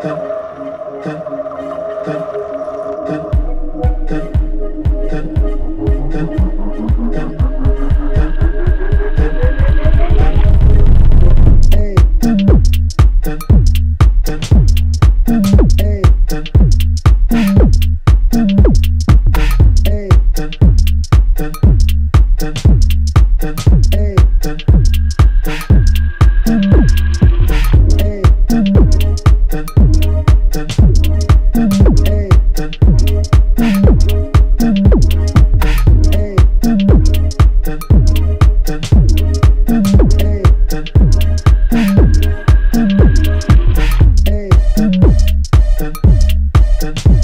Thank you. something.